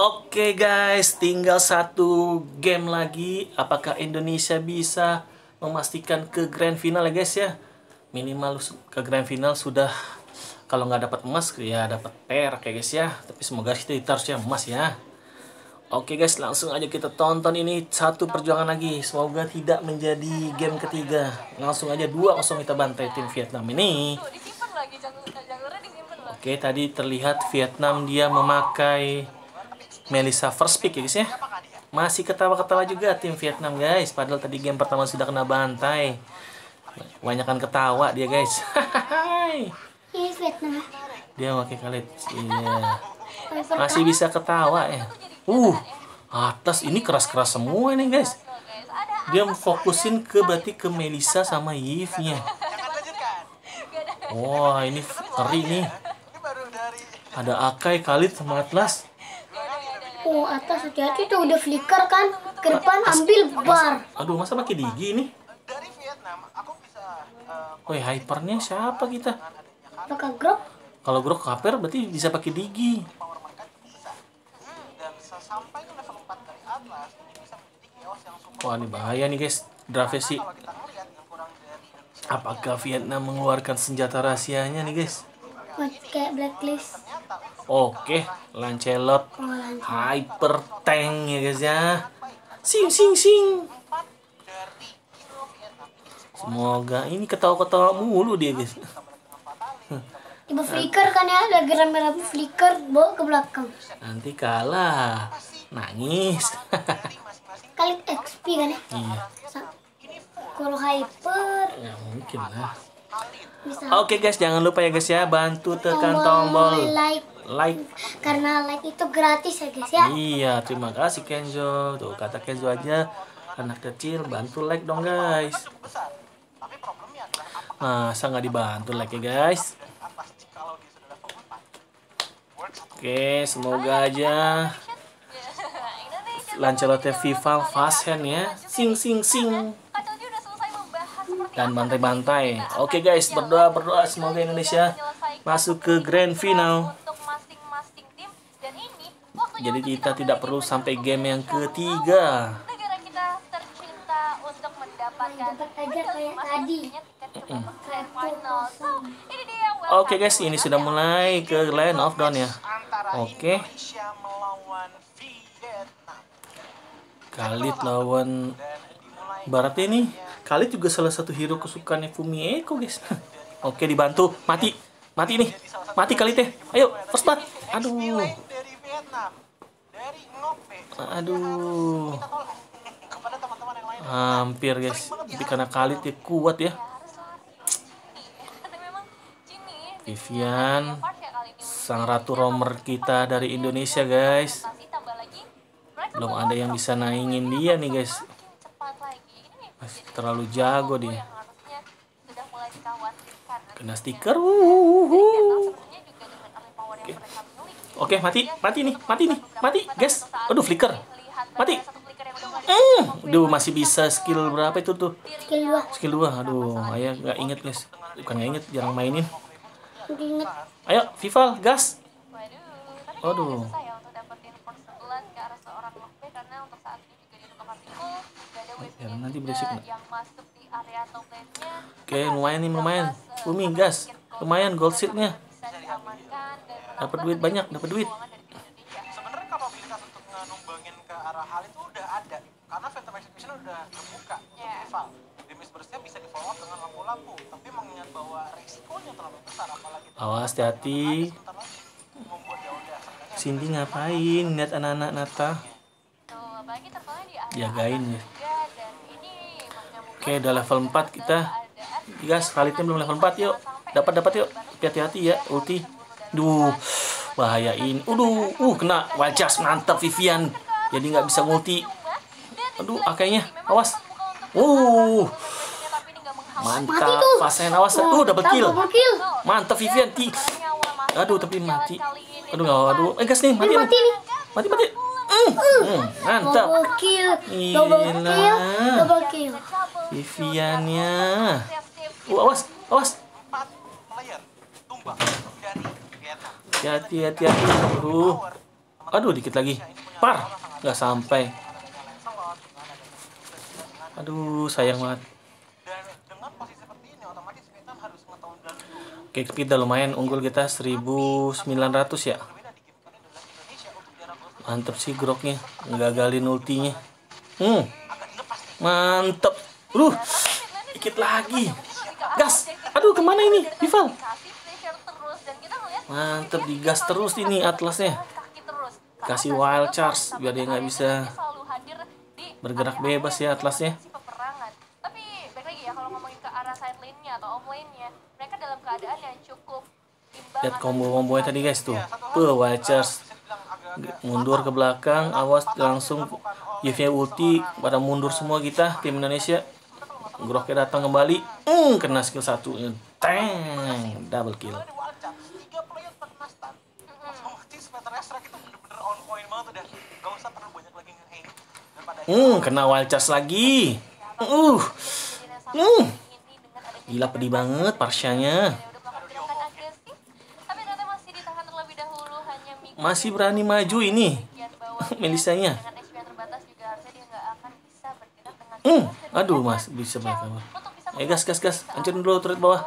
Oke guys, tinggal satu game lagi. Apakah Indonesia bisa memastikan ke grand final ya guys ya? Minimal ke grand final sudah kalau nggak dapat emas ya dapat perak ya guys ya. Tapi semoga kita harusnya emas ya. Oke guys, langsung aja kita tonton ini satu perjuangan lagi. Semoga tidak menjadi game ketiga. Langsung aja 2-0 kita bantai tim Vietnam ini. Oke, tadi terlihat Vietnam dia memakai Melissa first pick ya guys ya. Masih ketawa-ketawa juga tim Vietnam guys. Padahal tadi game pertama sudah kena bantai. Banyakan ketawa dia guys. Ini Vietnam. Dia pakai kalit. Iya. Masih bisa ketawa ya. Uh, atas ini keras-keras semua nih guys. Dia fokusin ke berarti ke Melissa sama Yves-nya. Wah, ini keri nih. Ada Akai, Khalid sama Atlas. Oh, atas hati-hati tuh udah flicker kan. Ke depan ambil bar. Aduh, masa pakai digi ini? Woi, hypernya siapa kita? Pakai grok. Kalau grok kaper berarti bisa pakai digi. Wah ini bahaya nih guys Draftnya sih Apakah Vietnam mengeluarkan senjata rahasianya nih guys Kayak blacklist. Oke Lancelot. Oh. Hyper Tank ya guys ya. Sing sing sing. Semoga ini ketawa-ketawa mulu dia guys. Tiba flicker kan ya, lagi rame-rame flicker, bawa ke belakang. Nanti kalah. Nangis. Kali XP kan ya. Iya. Kalau hyper, Ya mungkin lah Oke guys jangan lupa ya guys ya Bantu tekan tombol like. like Karena like itu gratis ya guys ya. Iya, terima kasih Kenzo. Tuh kata Kenzo aja anak kecil bantu like dong guys. Masa nggak dibantu like ya guys? Oke, semoga aja Lancelotnya fast hand ya. Sing sing sing dan bantai-bantai. Oke guys, berdoa berdoa semoga Indonesia masuk ke grand final. Jadi kita tidak perlu sampai game yang ketiga. Oke guys, ini sudah mulai ke line of down ya. Oke. Khalid lawan Barat ini. Khalid juga salah satu hero kesukaannya Fumi Eko guys. Oke dibantu, mati, mati nih, mati Khalid teh. Ayo, first blood. Aduh, aduh, hampir guys. Karena Khalid dia kuat ya. Vivian, kali sang ratu romer kita dari Indonesia guys. Belum ada yang bisa naingin dia nih guys. makin cepat lagi ini Masih terlalu jago dia. yang harusnya sudah mulai dikhawatirkan Kena stiker. Wuhuhu. sepertinya juga dengan early power yang mereka miliki Oke, mati, mati nih, mati nih, mati, guys. Aduh, flicker. Mati. satu flicker yang udah mulai Eh, duh masih bisa skill berapa itu tuh? Skill 2. Skill 2. Aduh, ayah nggak inget guys. Bukan nggak inget, jarang mainin. Ingat Ayo, Vival, gas. Aduh. susah ya untuk dapetin force 11 ke arah seorang Lokbe karena untuk saat Ya, nanti berisik, Nak. yang masuk di area top lane-nya Oke, lumayan nih, lumayan. Bumi, gas. Lumayan gold seatnya. Dapat duit banyak, dapat duit. sebenarnya kapabilitas untuk numbangin ke arah hal itu udah ada karena Phantom Execution udah terbuka Ya. rival damage burstnya bisa di follow up dengan lampu-lampu tapi mengingat bahwa resikonya terlalu besar apalagi Awas, hati-hati. ya Cindy ngapain? Lihat anak-anak Nata. Tuh, apalagi terpalnya di area Jagain ya. Oke, udah level 4 kita. Gas, Khalidnya belum level 4 yuk. Dapat dapat yuk. Hati-hati ya, ulti. Duh, bahayain. Uduh, uh kena wajah mantap Vivian. Jadi nggak bisa multi. Aduh, akainya. Awas. Uh, mantap. Pasen awas. Tuh, double kill. Mantap Vivian. Ti. Aduh, tapi mati. Aduh, nggak aduh. Eh, gas nih, mati. Mati, mati. Mm, mm, mantap. Double kill. Double kill. Double kill. Viviannya. Awas, awas. Hati-hati, hati-hati. Aduh. Aduh, dikit lagi. Par, nggak sampai. Aduh, sayang banget. Oke, kita lumayan unggul kita 1900 ya. berbeda di game kali adalah Indonesia untuk jarak gol Mantep sih groknya, nggagalin ultinya. Hmm, mantep. Aduh, dikit lagi. Gas. Aduh, ke mana ini? Ngeliat Mantep, digas terus ini atlasnya. Kasih wild charge biar dia nggak bisa bergerak bebas ya atlasnya. tapi baik lagi ya kalau ngomongin ke arah side lane-nya atau off lane-nya mereka dalam keadaan yang cukup Lihat atau combo-combonya tadi guys tuh. Tuh, wild charge. Mundur ke belakang, awas langsung Yves ulti pada mundur semua kita tim Indonesia. Groknya datang kembali, hmm, kena skill satu, tang, double kill. Hmm, kena wild charge lagi. Uh, adanya gila pedih banget Parsyanya. Masih berani maju ini. Melisanya. dengan HP yang terbatas juga harusnya dia nggak akan bisa bergerak dengan Hmm, aduh mas, bisa bisa Eh gas gas gas, hancurin dulu turret bawah.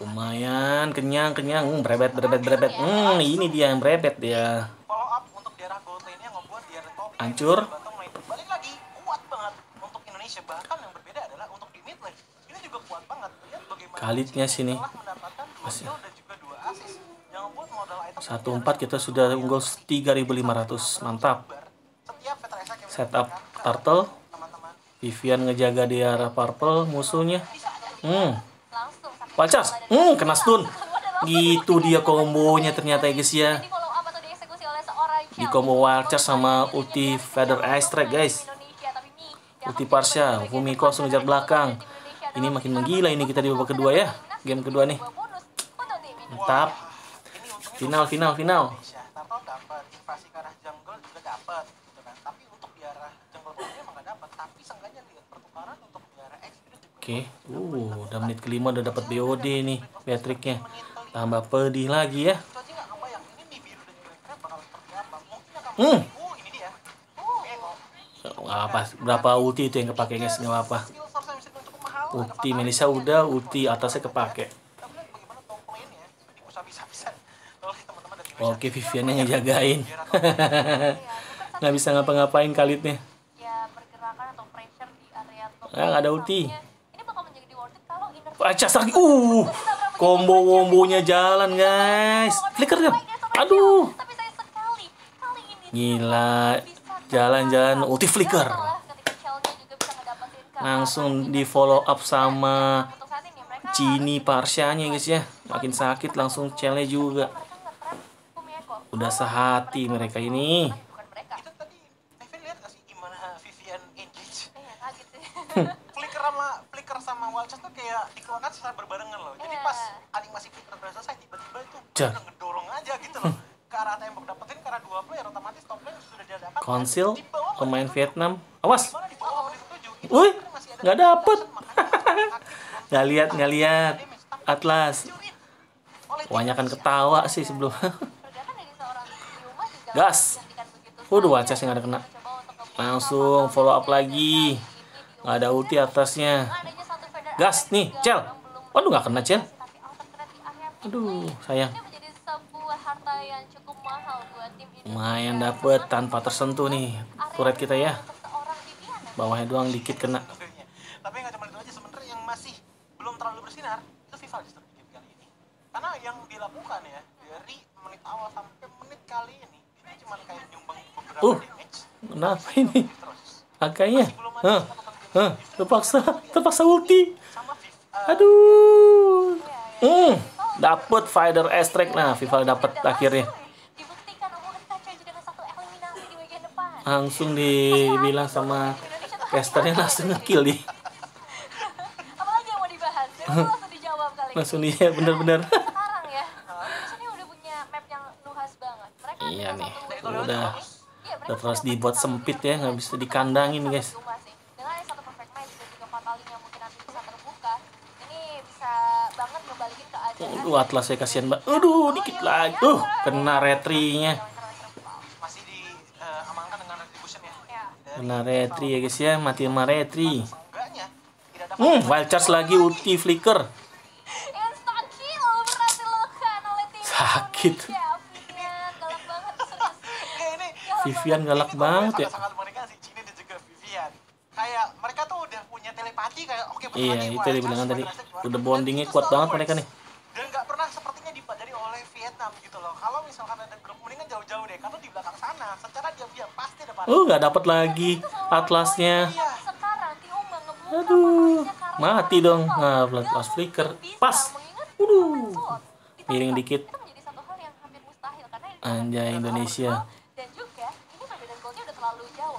Lumayan, kenyang kenyang, hmm, berebet berebet berebet. Hmm, ini dia yang berebet dia. follow up untuk daerah gold lane-nya ngebuat di area top lane, Hancur. bottom lane. balik lagi kuat banget untuk Indonesia bahkan yang berbeda adalah untuk di mid lane ini juga kuat banget lihat bagaimana Kalitnya sini. Masih. 1-4 kita sudah unggul 3500 mantap. Setup turtle. Vivian ngejaga di arah purple musuhnya. Hmm. Pacas hmm kena stun. Gitu dia kombonya ternyata ya guys ya. Di combo wild sama ulti feather ice strike guys. Ulti Parsha Fumiko langsung ngejar belakang. Ini makin menggila ini kita di babak kedua ya. Game kedua nih. Mantap. Final, final, final. Indonesia. Turtle dapat. Invasi ke arah jungle juga dapat gitu kan. Tapi untuk di arah jungle botnya emang gak dapat. Tapi seenggaknya lihat pertukaran untuk di arah X itu juga Oke, uh, udah menit kelima udah dapat BOD nih, Patricknya. Tambah pedih lagi ya. Hmm. Ego Nggak apa, berapa ulti itu yang kepake guys, nggak apa. Ulti Melisa udah, ulti atasnya kepake. kita lihat bagaimana top lane ya di pusat bisa oleh teman-teman dari Indonesia Oke, Vivian yang bukan Nggak bisa ngapa-ngapain kalitnya. ya pergerakan atau pressure di area top Ah, nggak ada ulti. Ini bakal menjadi worth it kalau inner Acas lagi, uh, combo-wombonya jalan guys. Flicker kan? Aduh, gila. Jalan-jalan ulti flicker. Langsung di follow up sama ini mereka Cini Parsyanya guys ya. Makin sakit langsung challenge juga. Udah sehati mereka ini. bukan mereka itu tadi Devin lihat gak sih gimana Vivian engage kaget sih flicker sama flicker sama Walchas tuh kayak dikeluarkan secara berbarengan loh. Jadi Iya. pas animasi flicker udah selesai tiba-tiba itu Jar. udah ngedorong aja gitu loh. ke arah tembok dapetin ke arah dua player otomatis top lane sudah diadakan. Konsil pemain Vietnam. Awas. Woi, ada nggak dapet. Nggak lihat, nggak lihat. Atlas. oleh Kebanyakan ketawa sih sebelum. Gas. Waduh, yang nggak ada kena. Langsung follow up lagi. Nggak ada ulti atasnya. Gas nih, Cel. Waduh, nggak kena, Cel. Aduh, sayang. Lumayan dapet tanpa tersentuh nih turret kita ya. Bawahnya doang dikit kena. tentunya. Tapi nggak cuma itu aja sebenarnya yang masih belum terlalu bersinar itu FIFA justru di game kali ini. Karena yang dilakukan ya dari menit awal sampai menit kali ini dia cuma kayak nyumbang beberapa Uh. Kenapa ini? terus Akanya. Hah. Hah. Terpaksa, terpaksa ulti. Aduh. Hmm. Dapet Fighter S-Track. Nah, Vival dapet akhirnya. Langsung dibilang sama casternya langsung ngekill di. Apalagi yang mau dibahas? Langsung dijawab kali. ini. Langsung dia bener-bener. Sekarang ya, di sini udah punya map yang luas banget. Mereka Iya nih. Iya, udah terus dibuat sempit ya, nggak bisa dikandangin guys. Cuma sih, dengan ada satu perfect match dan juga fataling yang mungkin nanti bisa terbuka, ini bisa banget ngebalikin keadaan Aduh, Atlas saya kasihan mbak. Aduh, dikit lagi. Uh, kena retrinya. masih di eh, amankan dengan retribution ya Ya. Kena retri ya guys ya. Mati sama retri. Hmm, wild charge lagi ulti flicker. Instant kill berhasil dilakukan oleh tim Sakit. Vivian galak banget ya. sangat mereka si Cini dan juga Vivian kayak mereka tuh udah punya telepati kayak oke bentar Iya, itu Charge dibilang tadi. Udah bondingnya kuat banget mereka nih. dan nggak pernah sepertinya dipelajari oleh Vietnam gitu loh kalau misalkan ada grup mendingan jauh-jauh deh karena di belakang sana secara diam-diam pasti ada Uh, nggak dapat lagi atlasnya. Iya. Aduh, mati dong. Nah, Dia plus flicker. Pas. Waduh. Miring dikit. Itu menjadi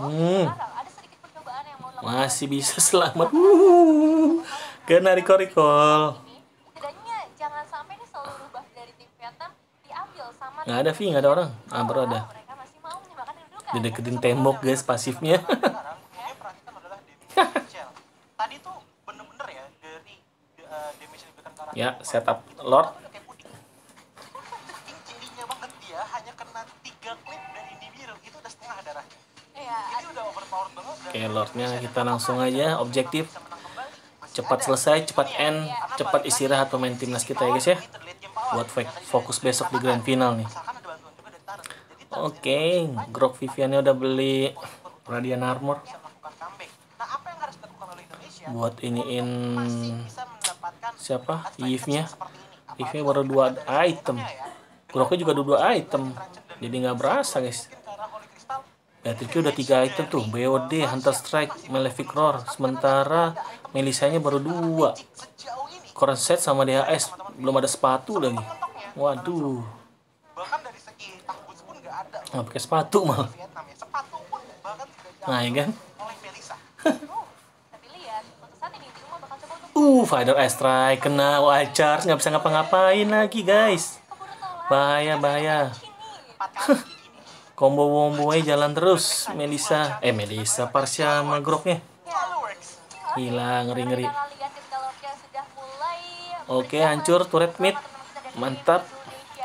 Hmm. Sekarang ada sedikit percobaan yang mau dilakukan Masih bisa selamat. Wuh. Kena recall-recall. Sama Nggak ada, Vi. Nggak ada orang. Ah, baru ada. Dideketin tembok guys pasifnya. sekarang ini perhatikan Oke, Lordnya kita langsung aja objektif. Cepat selesai, cepat end, cepat istirahat pemain timnas kita ya guys ya. Buat fo- fokus besok di grand final nih. Oke, Grok Viviannya udah beli Radiant Armor buat bisa mendapatkan siapa? ini Eve-nya baru dua item. Groknya juga dua item. Jadi nggak berasa guys. Beatrix udah tiga item tuh, BOD, Hunter Strike, Malefic Roar. Sementara Melisanya baru dua. sejauh ini Current set sama DHS, belum ada sepatu lagi. Waduh, nggak pakai sepatu malah. Nah, ya kan? Uh, Fighter Strike kena wild charge, nggak bisa ngapa-ngapain lagi guys. Bahaya, bahaya. Combo wombo jalan terus. Melisa, eh Melisa Parsha sama Groknya. selalu works Gila, ngeri-ngeri. Oke, hancur turret mid. Mantap.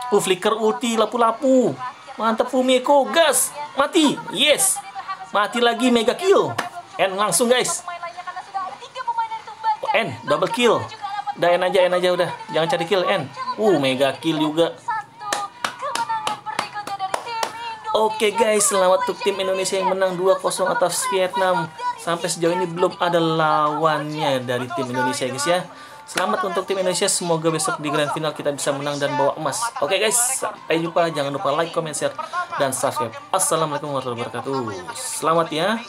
Uh, flicker ulti lapu-lapu. Mantap Fumiko, gas. Mati. Yes. Mati lagi mega kill. N langsung guys. N double kill. Udah N aja, N aja udah. Jangan cari kill N. Uh, mega kill juga. Oke guys, selamat untuk tim Indonesia yang menang 2-0 atas Vietnam. Sampai sejauh ini belum ada lawannya dari tim Indonesia guys ya. Selamat untuk tim Indonesia, semoga besok di grand final kita bisa menang dan bawa emas. Oke guys, sampai jumpa. Jangan lupa like, comment, share, dan subscribe. Assalamualaikum warahmatullahi wabarakatuh. Selamat ya.